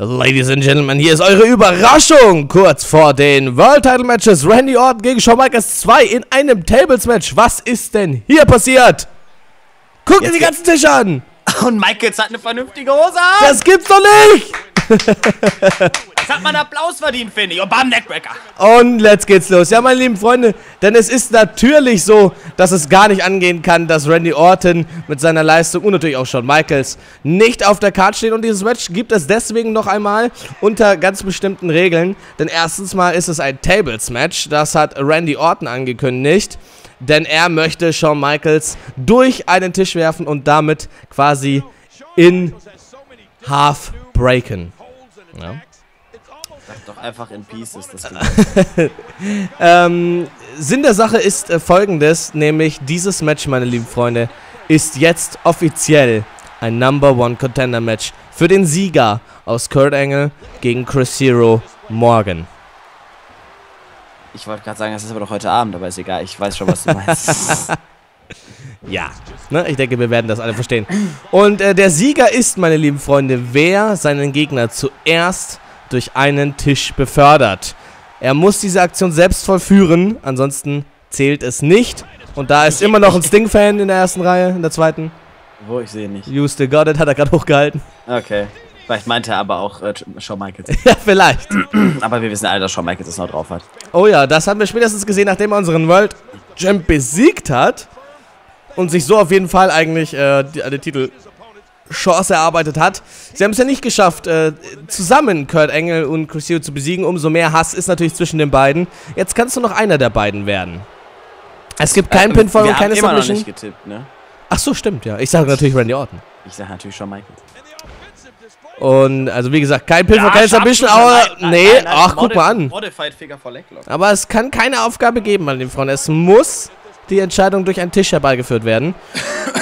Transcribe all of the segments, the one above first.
Ladies and Gentlemen, hier ist eure Überraschung. Kurz vor den World Title Matches Randy Orton gegen Shawn Michaels 2 in einem Tables Match. Was ist denn hier passiert? Guckt dir die ganzen Tische an. Und Michaels hat eine vernünftige Hose an. Das gibt's doch nicht. Das hat man Applaus verdient, finde ich. Und bam, Neckbreaker. Und let's geht's los. Ja, meine lieben Freunde, denn es ist natürlich so, dass es gar nicht angehen kann, dass Randy Orton mit seiner Leistung und natürlich auch Shawn Michaels nicht auf der Karte stehen. Und dieses Match gibt es deswegen noch einmal unter ganz bestimmten Regeln. Denn erstens mal ist es ein Tables-Match. Das hat Randy Orton angekündigt. Denn er möchte Shawn Michaels durch einen Tisch werfen und damit quasi in half breaken. Ja. Doch einfach in Pieces. Das ähm, Sinn der Sache ist äh, folgendes, nämlich dieses Match, meine lieben Freunde, ist jetzt offiziell ein Number One Contender Match für den Sieger aus Kurt Angle gegen Chris Hero morgen. Ich wollte gerade sagen, das ist aber doch heute Abend, aber ist egal, ich weiß schon, was du meinst. ja, ne, ich denke, wir werden das alle verstehen. Und äh, der Sieger ist, meine lieben Freunde, wer seinen Gegner zuerst durch einen Tisch befördert. Er muss diese Aktion selbst vollführen, ansonsten zählt es nicht. Und da ist immer noch ein Sting-Fan in der ersten Reihe, in der zweiten. Wo, ich sehe nicht. You still got it, hat er gerade hochgehalten. Okay. Vielleicht meinte er aber auch äh, Shawn Michaels. ja, vielleicht. aber wir wissen alle, dass Shawn Michaels es noch drauf hat. Oh ja, das haben wir spätestens gesehen, nachdem er unseren World Champ besiegt hat. Und sich so auf jeden Fall eigentlich äh, die, die Titel Chance erarbeitet hat. Sie haben es ja nicht geschafft, äh, zusammen Kurt Angle und Chris Hero zu besiegen. Umso mehr Hass ist natürlich zwischen den beiden. Jetzt kannst du noch einer der beiden werden. Es gibt keinen äh, Pinfall und keine immer Submission. Noch nicht getippt, ne? Ach so, stimmt, ja. Ich sage natürlich Randy Orton. Ich sage natürlich Shawn Michaels. Und, also wie gesagt, kein Pinfall, ja, keine Submission, aber, nee, nein, nein, ach, guck mal an. Aber es kann keine Aufgabe geben, meine lieben Freunde. Es muss die Entscheidung durch einen Tisch herbeigeführt werden.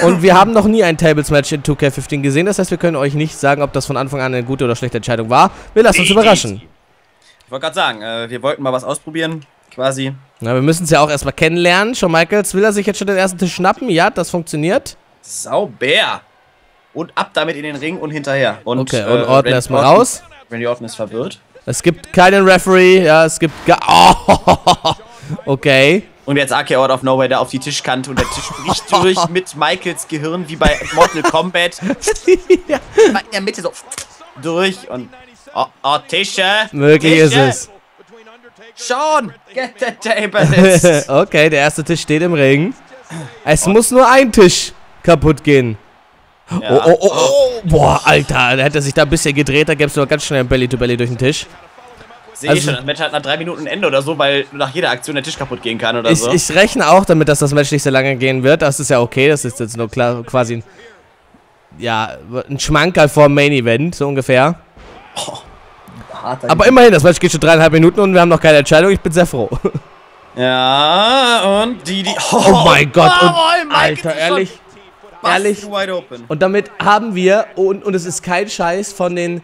Und wir haben noch nie ein Tables-Match in 2K15 gesehen. Das heißt, wir können euch nicht sagen, ob das von Anfang an eine gute oder schlechte Entscheidung war. Wir lassen uns überraschen. Ich wollte gerade sagen, äh, wir wollten mal was ausprobieren, quasi. Na, wir müssen es ja auch erstmal kennenlernen. Schon Michaels, will er sich jetzt schon den ersten Tisch schnappen? Ja, das funktioniert. Sauber. Und ab damit in den Ring und hinterher. Und, okay, und äh, Orton erstmal raus. Randy Orton ist verwirrt. Es gibt keinen Referee, ja, es gibt gar... Oh, okay. Und jetzt AK Out of Nowhere da auf die Tischkante und der Tisch bricht durch mit Michaels Gehirn wie bei Mortal Kombat. ja. In der Mitte so durch und. Oh, oh Tische! Möglich Tische. ist es. Sean, get the table. okay, der erste Tisch steht im Ring. Es und muss nur ein Tisch kaputt gehen. Ja. Oh, oh, oh, oh. Boah, Alter, da hätte er sich da ein bisschen gedreht, da gäbe es nur ganz schnell ein Belly-to-Belly -Belly durch den Tisch. Sehe also, ich schon, das Match hat nach drei Minuten Ende oder so, weil nach jeder Aktion der Tisch kaputt gehen kann oder ich, so. Ich rechne auch damit, dass das Match nicht so lange gehen wird. Das ist ja okay, das ist jetzt nur klar, quasi ein, ja, ein Schmankerl vor dem Main Event, so ungefähr. Oh, Aber immerhin, das Match geht schon dreieinhalb Minuten und wir haben noch keine Entscheidung. Ich bin sehr froh. Ja, und die, die. Oh, oh mein Gott, und, oh, Alter, ehrlich. Ehrlich. Und damit haben wir, und, und es ist kein Scheiß, von den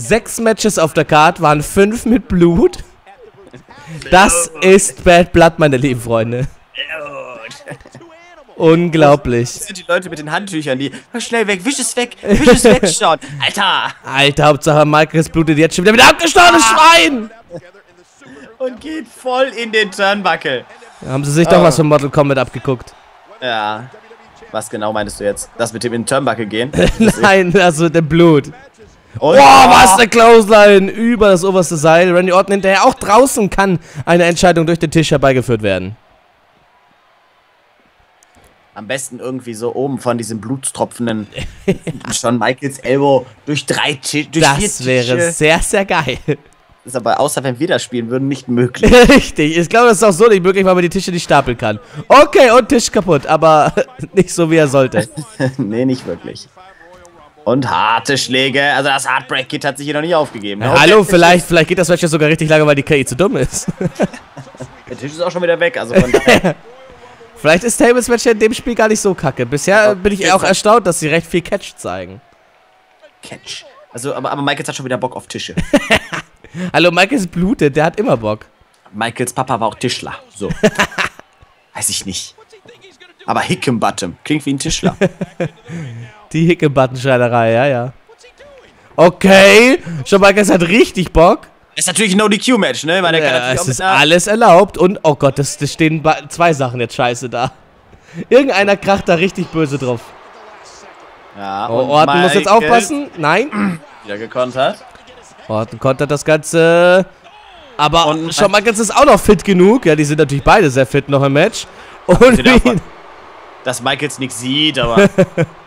Sechs Matches auf der Card waren fünf mit Blut. Das ist Bad Blood, meine lieben Freunde. Unglaublich. Das sind die Leute mit den Handtüchern, die schnell weg, wisch es weg, wisch es weg, Sean. Alter! Alter, Hauptsache Marcus blutet jetzt schon wieder mit abgestochenes ah. Schwein! Und geht voll in den Turnbuckle. haben sie sich oh. doch was von Mortal Kombat abgeguckt. Ja. Was genau meinst du jetzt? Das mit dem in den Turnbuckle gehen? Nein, also der Blut. Boah, was eine Clothesline über das oberste Seil. Randy Orton hinterher auch draußen kann eine Entscheidung durch den Tisch herbeigeführt werden. Am besten irgendwie so oben von diesem blutstropfenden Shawn Michaels Elbow durch drei Tische. Das wäre sehr, sehr geil. Das ist aber außer wenn wir das spielen würden, nicht möglich. Richtig, ich glaube, das ist auch so nicht möglich, weil man die Tische nicht stapeln kann. Okay, und Tisch kaputt, aber nicht so, wie er sollte. nee, nicht wirklich. Und harte Schläge. Also das Heartbreak-Kit hat sich hier noch nicht aufgegeben. Ja, hallo, vielleicht, vielleicht geht das Match sogar richtig lange, weil die KI zu dumm ist. Der Tisch ist auch schon wieder weg. Also von daher. vielleicht ist Tables Match in dem Spiel gar nicht so kacke. Bisher bin ich auch erstaunt, dass sie recht viel Catch zeigen. Catch. Also, aber, aber Michaels hat schon wieder Bock auf Tische. hallo, Michaels blutet, der hat immer Bock. Michaels Papa war auch Tischler. So. Weiß ich nicht. Aber Hickenbottom. Klingt wie ein Tischler. Die Hickenbutton-Schreinerei, ja, ja. Okay, Michaels hat richtig Bock. Ist natürlich ein No-DQ-Match, ne? Weil der kann Ja, natürlich es ist alles erlaubt und, oh Gott, das, das stehen zwei Sachen jetzt scheiße da. Irgendeiner kracht da richtig böse drauf. Ja, Oh, Orton muss jetzt aufpassen. Nein. Wieder gekontert. Orton kontert das Ganze. Aber Und- Shawn Michaels ist auch noch fit genug. Ja, die sind natürlich beide sehr fit noch im Match. Und Dass Michaels nichts sieht, aber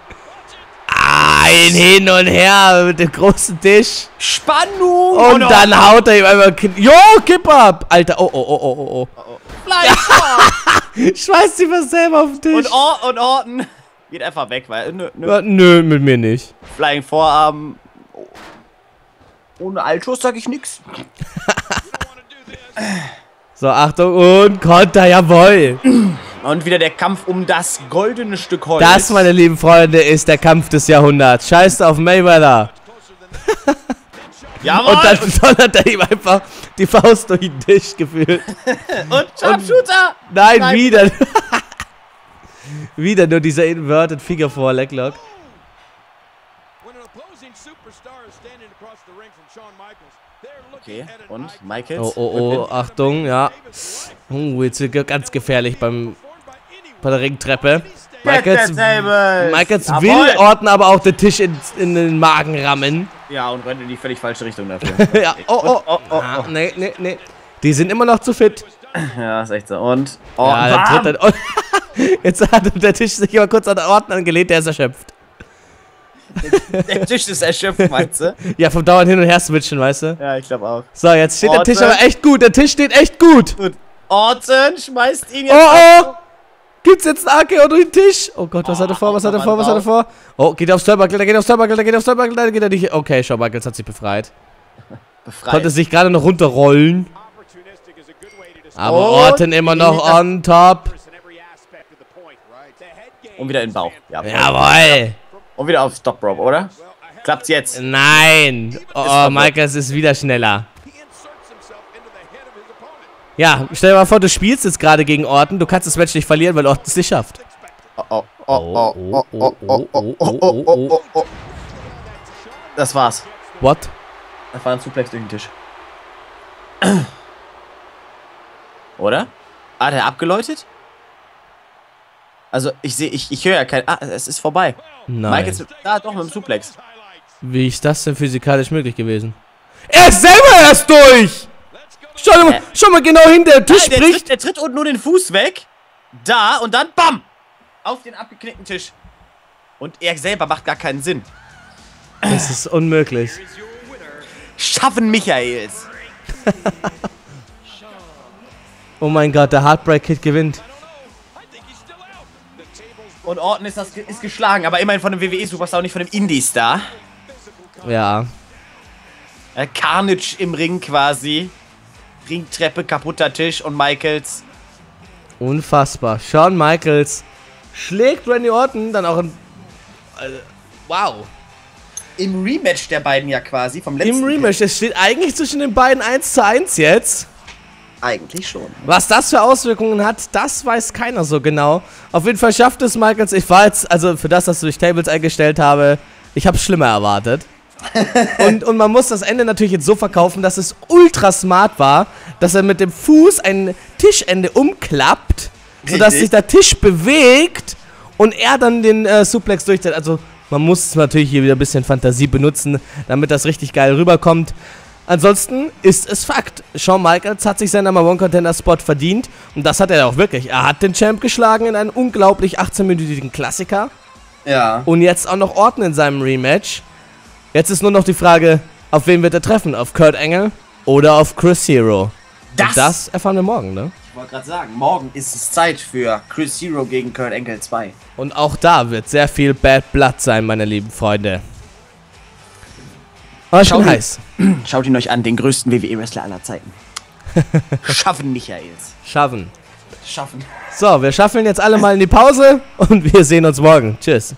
ein Hin und Her mit dem großen Tisch. Spannung! Und dann haut er ihm einmal Ki- Jo, Kip ab! Alter, oh, oh, oh, oh, oh, oh. Schmeißt sie was selber auf den Tisch. Und, Or und Orton geht einfach weg, weil nö, nö. Nö, mit mir nicht. Flying Vorarm. Ohne Altos sag ich nix. So, Achtung und Konter, jawohl. Und wieder der Kampf um das goldene Stück Holz. Das, meine lieben Freunde, ist der Kampf des Jahrhunderts. Scheiß auf Mayweather. Jawohl! Und dann donnert er ihm einfach die Faust durch den Tisch gefühlt. und Sharpshooter! Nein, Nein. wieder. wieder nur dieser Inverted Figure vor Leglock. When an opposing superstar is standing across the ring from Shawn Michaels, they're Okay, und Michaels. Oh, oh, oh, Achtung, ja. Oh, jetzt wird ganz gefährlich beim. Bei der Ringtreppe. Michaels. Michaels Jawohl. will Orten aber auch den Tisch in, in den Magen rammen. Ja, und rennt in die völlig falsche Richtung dafür. ja, oh, oh. oh, oh, Ah, nee, nee, nee. Die sind immer noch zu fit. Ja, ist echt so. Und. Oh, ja, dann. Jetzt hat der Tisch sich mal kurz an den Orten angelehnt, der ist erschöpft. Der Tisch ist erschöpft, meinst du? Ja, vom Dauern hin und her switchen, weißt du? Ja, ich glaube auch. So, jetzt steht der Tisch Orten. aber echt gut. Der Tisch steht echt gut. Gut. Orton schmeißt ihn jetzt. Oh, oh. Gibt's jetzt ein AKO durch den Tisch? Oh Gott, was hat er vor, was hat er vor, was hat er vor? Oh, geht aufs Turnbuckle, der geht aufs Turnbuckle, der geht aufs Turnbuckle, der geht er nicht. Okay, Shawn Michaels hat sich befreit. Befreit. Konnte sich gerade noch runterrollen. Aber Und Orton immer noch on top. Und wieder in den Bauch. Ja. Jawoll. Und wieder auf Stop Rope, oder? Klappt's jetzt? Nein. Oh, oh Michaels ist wieder schneller. Ja, stell dir mal vor, du spielst jetzt gerade gegen Orton, du kannst das Match nicht verlieren, weil Orton es nicht schafft. Das war's. What? Das war ein Suplex durch den Tisch. Oder? Ah, der abgeläutet? Also, ich sehe, ich, ich höre ja kein. Ah, es ist vorbei. Nein. Mike ist. Ah, doch, mit dem Suplex. Wie ist das denn physikalisch möglich gewesen? Er ist selber erst durch! Schau mal, Äh. schau mal genau hin, der Tisch Nein, der, bricht. tritt, der tritt unten nur den Fuß weg. Da und dann BAM! Auf den abgeknickten Tisch. Und er selber macht gar keinen Sinn. Das ist unmöglich. Schaffen Michaels. Oh mein Gott, der Heartbreak Kid gewinnt. Und Orton ist, das, ist geschlagen, aber immerhin von dem WWE-Superstar und nicht von dem Indie-Star. Ja. Äh, Carnage im Ring quasi. Ringtreppe, kaputter Tisch und Michaels. Unfassbar. Shawn Michaels schlägt Randy Orton dann auch in. Äh, wow. Im Rematch der beiden ja quasi, vom letzten Im Rematch. Es steht eigentlich zwischen den beiden 1 zu 1 jetzt. Eigentlich schon. Was das für Auswirkungen hat, das weiß keiner so genau. Auf jeden Fall schafft es Michaels. Ich war jetzt, also für das, dass ich Tables eingestellt habe, ich habe schlimmer erwartet. und, und man muss das Ende natürlich jetzt so verkaufen, dass es ultra smart war, dass er mit dem Fuß ein Tischende umklappt, sodass Richtig. sich der Tisch bewegt und er dann den äh, Suplex durchzieht. Also man muss natürlich hier wieder ein bisschen Fantasie benutzen, damit das richtig geil rüberkommt. Ansonsten ist es Fakt. Shawn Michaels hat sich seinen Number One Contender Spot verdient und das hat er auch wirklich. Er hat den Champ geschlagen in einem unglaublich 18-minütigen Klassiker Ja. und jetzt auch noch Orton in seinem Rematch. Jetzt ist nur noch die Frage, auf wen wird er treffen? Auf Kurt Angle oder auf Chris Hero? Das, Und das erfahren wir morgen, ne? ich wollte gerade sagen, morgen ist es Zeit für Chris Hero gegen Kurt Angle 2. Und auch da wird sehr viel Bad Blood sein, meine lieben Freunde. Aber schon heiß. Schaut ihn euch an, den größten WWE-Wrestler aller Zeiten. Schaffen Michaels. Schaffen. Schaffen. So, wir schaffeln jetzt alle mal in die Pause und wir sehen uns morgen. Tschüss.